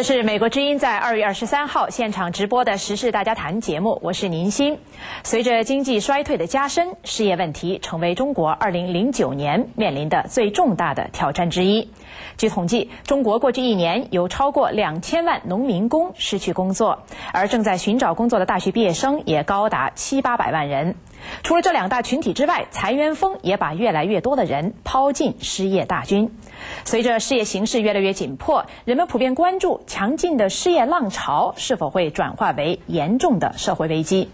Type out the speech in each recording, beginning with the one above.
这是美国之音在二月二十三号现场直播的时事大家谈节目，我是宁鑫。随着经济衰退的加深，失业问题成为中国二零零九年面临的最重大的挑战之一。据统计，中国过去一年有超过两千万农民工失去工作，而正在寻找工作的大学毕业生也高达七八百万人。除了这两大群体之外，裁员风也把越来越多的人抛进失业大军。随着失业形势越来越紧迫，人们普遍关注强劲的失业浪潮是否会转化为严重的社会危机。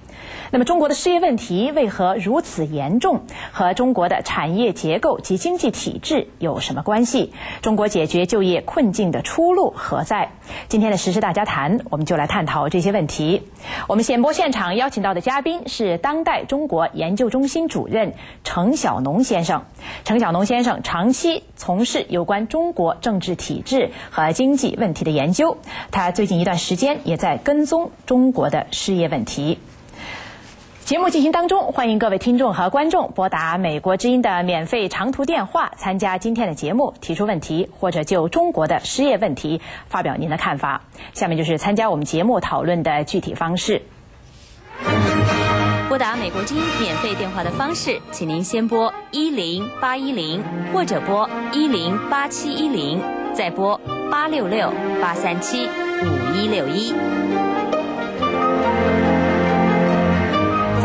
那么，中国的失业问题为何如此严重？和中国的产业结构及经济体制有什么关系？中国解决就业困境的出路何在？今天的时事大家谈，我们就来探讨这些问题。我们显播现场邀请到的嘉宾是当代中国研究中心主任程晓农先生。程晓农先生长期从事有关中国政治体制和经济问题的研究，他最近一段时间也在跟踪中国的失业问题。节目进行当中，欢迎各位听众和观众拨打美国之音的免费长途电话参加今天的节目，提出问题或者就中国的失业问题发表您的看法。下面就是参加我们节目讨论的具体方式。拨打美国之音免费电话的方式，请您先拨一零八一零，或者拨一零八七一零，再拨八六六八三七五一六一。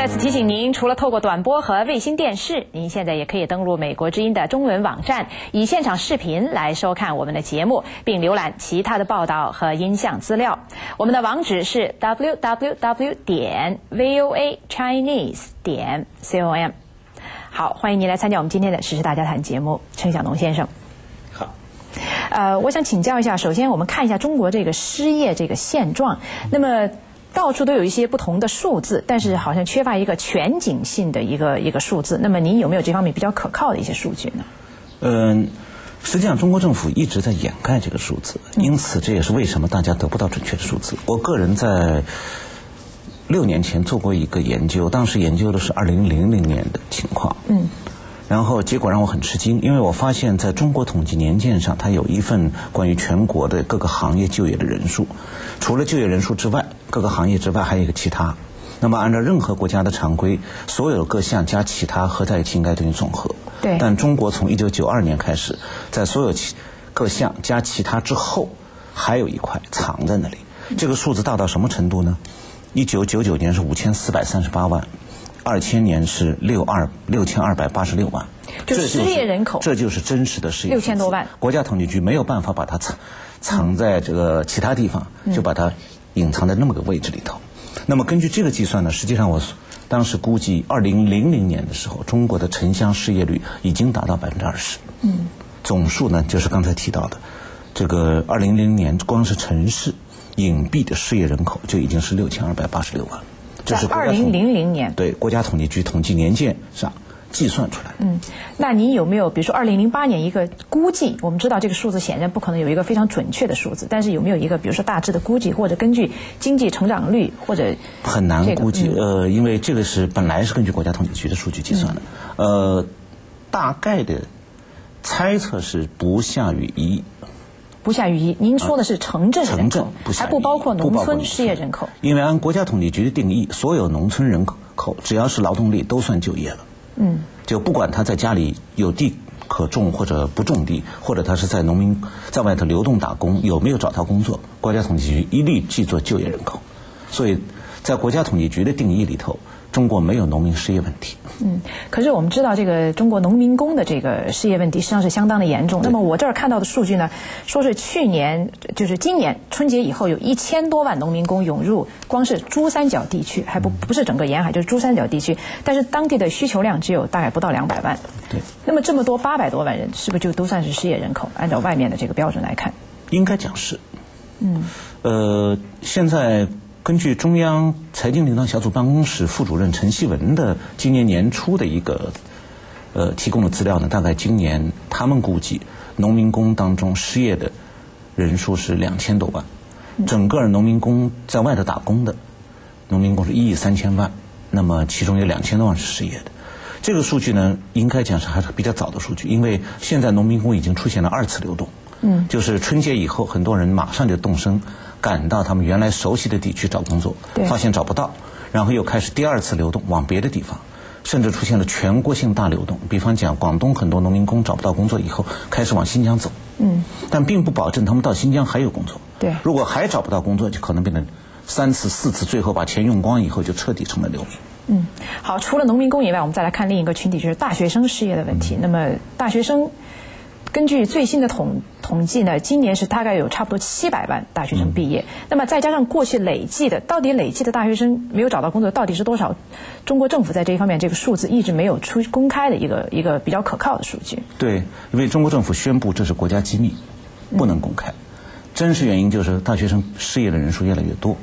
再次提醒您，除了透过短波和卫星电视，您现在也可以登录美国之音的中文网站，以现场视频来收看我们的节目，并浏览其他的报道和音像资料。我们的网址是 www 点 voa chinese 点 com。好，欢迎您来参加我们今天的时事大家谈节目，陈晓农先生。好。呃，我想请教一下，首先我们看一下中国这个失业这个现状。那么。到处都有一些不同的数字，但是好像缺乏一个全景性的一个一个数字。那么您有没有这方面比较可靠的一些数据呢？嗯，实际上中国政府一直在掩盖这个数字，因此这也是为什么大家得不到准确的数字。我个人在六年前做过一个研究，当时研究的是二零零零年的情况。嗯。然后结果让我很吃惊，因为我发现在中国统计年鉴上，它有一份关于全国的各个行业就业的人数。除了就业人数之外，各个行业之外还有一个其他。那么按照任何国家的常规，所有各项加其他合在一起应该等于总和。对。但中国从一九九二年开始，在所有其各项加其他之后，还有一块藏在那里。这个数字大到什么程度呢？一九九九年是五千四百三十八万。二千年是六二六千二百八十六万，就是失业人口，这就是真实的失业六千多万。国家统计局没有办法把它藏藏在这个其他地方，就把它隐藏在那么个位置里头。那么根据这个计算呢，实际上我当时估计，二零零零年的时候，中国的城乡失业率已经达到百分之二十。嗯，总数呢就是刚才提到的，这个二零零年光是城市隐蔽的失业人口就已经是六千二百八十六万。这是二零零零年对国家统计局统计年鉴上计算出来的。嗯，那您有没有比如说二零零八年一个估计？我们知道这个数字显然不可能有一个非常准确的数字，但是有没有一个比如说大致的估计，或者根据经济成长率或者很难估计？呃，因为这个是本来是根据国家统计局的数据计算的。呃，大概的猜测是不下于一亿。不下于一，您说的是城镇人口，还不包括农村失业人口。因为按国家统计局的定义，所有农村人口只要是劳动力都算就业了。嗯，就不管他在家里有地可种或者不种地，或者他是在农民在外头流动打工，有没有找到工作，国家统计局一律记作就业人口。所以在国家统计局的定义里头。中国没有农民失业问题。嗯，可是我们知道，这个中国农民工的这个失业问题实际上是相当的严重。那么我这儿看到的数据呢，说是去年就是今年春节以后，有一千多万农民工涌入，光是珠三角地区，还不不是整个沿海，就是珠三角地区。但是当地的需求量只有大概不到两百万。对。那么这么多八百多万人，是不是就都算是失业人口？按照外面的这个标准来看，应该讲是。嗯。呃，现在。根据中央财经领导小组办公室副主任陈希文的今年年初的一个呃提供的资料呢，大概今年他们估计农民工当中失业的人数是两千多万，整个农民工在外头打工的农民工是一亿三千万，那么其中有两千多万是失业的。这个数据呢，应该讲是还是比较早的数据，因为现在农民工已经出现了二次流动，嗯，就是春节以后，很多人马上就动身赶到他们原来熟悉的地区找工作，发现找不到，然后又开始第二次流动往别的地方，甚至出现了全国性大流动。比方讲，广东很多农民工找不到工作以后，开始往新疆走，嗯，但并不保证他们到新疆还有工作。对，如果还找不到工作，就可能变成三次、四次，最后把钱用光以后，就彻底成了流民。嗯，好，除了农民工以外，我们再来看另一个群体，就是大学生失业的问题。那么，大学生根据最新的统统计呢，今年是大概有差不多七百万大学生毕业。那么再加上过去累计的，到底累计的大学生没有找到工作到底是多少？中国政府在这一方面这个数字一直没有出公开的一个一个比较可靠的数据。对，因为中国政府宣布这是国家机密，不能公开。真实原因就是大学生失业的人数越来越多。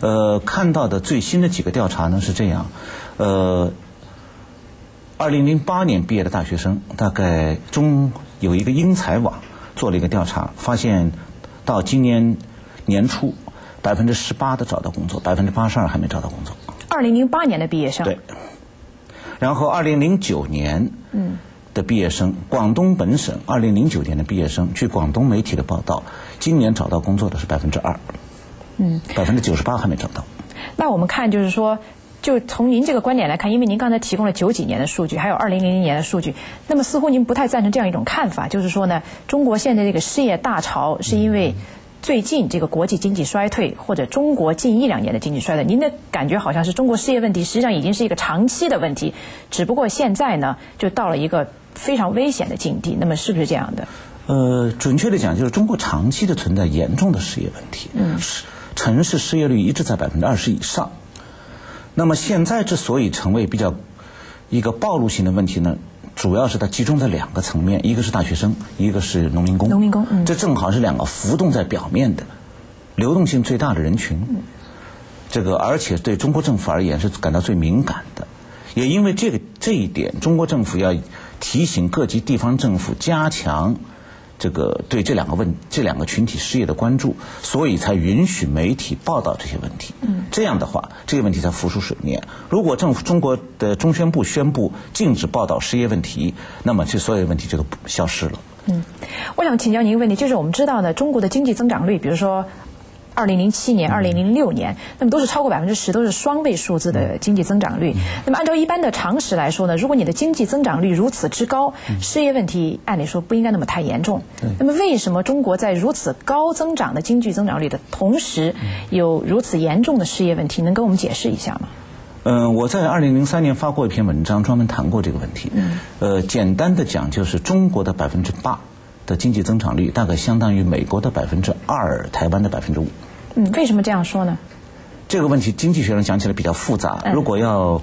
呃，看到的最新的几个调查呢是这样，呃，二零零八年毕业的大学生，大概中有一个英才网做了一个调查，发现到今年年初，百分之十八的找到工作，百分之八十二还没找到工作。二零零八年的毕业生。对。然后二零零九年的毕业生，广东本省二零零九年的毕业生，据广东媒体的报道，今年找到工作的是百分之二。嗯，百分之九十八还没找到。那我们看，就是说，就从您这个观点来看，因为您刚才提供了九几年的数据，还有二零零零年的数据，那么似乎您不太赞成这样一种看法，就是说呢，中国现在这个失业大潮是因为最近这个国际经济衰退，或者中国近一两年的经济衰退。您的感觉好像是中国失业问题实际上已经是一个长期的问题，只不过现在呢，就到了一个非常危险的境地。那么是不是这样的？呃，准确的讲，就是中国长期的存在严重的失业问题。嗯。是。城市失业率一直在百分之二十以上，那么现在之所以成为比较一个暴露性的问题呢，主要是它集中在两个层面，一个是大学生，一个是农民工。农民工，这正好是两个浮动在表面的、流动性最大的人群。这个而且对中国政府而言是感到最敏感的，也因为这个这一点，中国政府要提醒各级地方政府加强。这个对这两个问这两个群体失业的关注，所以才允许媒体报道这些问题。嗯，这样的话，这个问题才浮出水面。如果政府中国的中宣部宣布禁止报道失业问题，那么这所有问题就都消失了。嗯，我想请教您一个问题，就是我们知道呢，中国的经济增长率，比如说。二零零七年、二零零六年，那么都是超过百分之十，都是双位数字的经济增长率。那么按照一般的常识来说呢，如果你的经济增长率如此之高，失业问题按理说不应该那么太严重。那么为什么中国在如此高增长的经济增长率的同时，有如此严重的失业问题？能跟我们解释一下吗？嗯，我在二零零三年发过一篇文章，专门谈过这个问题。嗯，呃，简单的讲，就是中国的百分之八的经济增长率，大概相当于美国的百分之二，台湾的百分之五。嗯，为什么这样说呢？这个问题经济学上讲起来比较复杂。如果要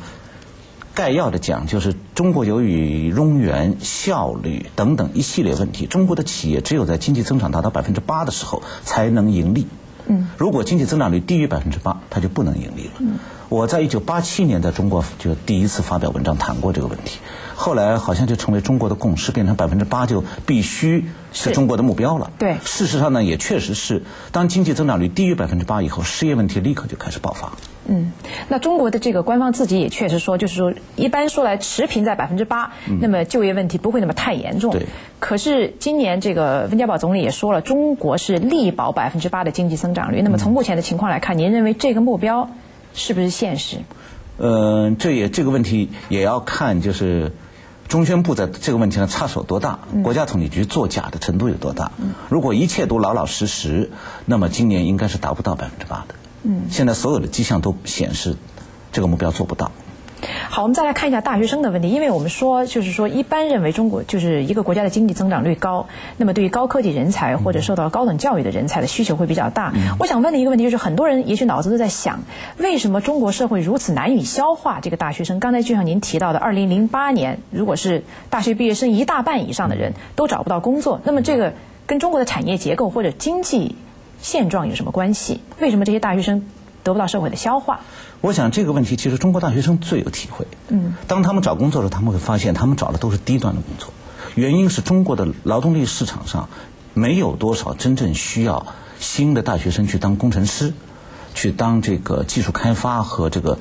概要的讲，就是中国由于冗员、效率等等一系列问题，中国的企业只有在经济增长达到百分之八的时候才能盈利。嗯，如果经济增长率低于百分之八，它就不能盈利了。嗯，我在一九八七年在中国就第一次发表文章谈过这个问题。后来好像就成为中国的共识，变成百分之八就必须是中国的目标了。对，事实上呢，也确实是，当经济增长率低于百分之八以后，失业问题立刻就开始爆发。嗯，那中国的这个官方自己也确实说，就是说，一般说来持平在百分之八，那么就业问题不会那么太严重。对。可是今年这个温家宝总理也说了，中国是力保百分之八的经济增长率。那么从目前的情况来看，您认为这个目标是不是现实？呃，这也这个问题也要看就是。中宣部在这个问题上插手多大？国家统计局作假的程度有多大？如果一切都老老实实，那么今年应该是达不到百分之八的。现在所有的迹象都显示，这个目标做不到。好，我们再来看一下大学生的问题，因为我们说，就是说，一般认为中国就是一个国家的经济增长率高，那么对于高科技人才或者受到高等教育的人才的需求会比较大。我想问的一个问题就是，很多人也许脑子都在想，为什么中国社会如此难以消化这个大学生？刚才就像您提到的，二零零八年，如果是大学毕业生一大半以上的人都找不到工作，那么这个跟中国的产业结构或者经济现状有什么关系？为什么这些大学生？得不到社会的消化。我想这个问题其实中国大学生最有体会。嗯，当他们找工作的时候，他们会发现他们找的都是低端的工作。原因是中国的劳动力市场上没有多少真正需要新的大学生去当工程师，去当这个技术开发和这个。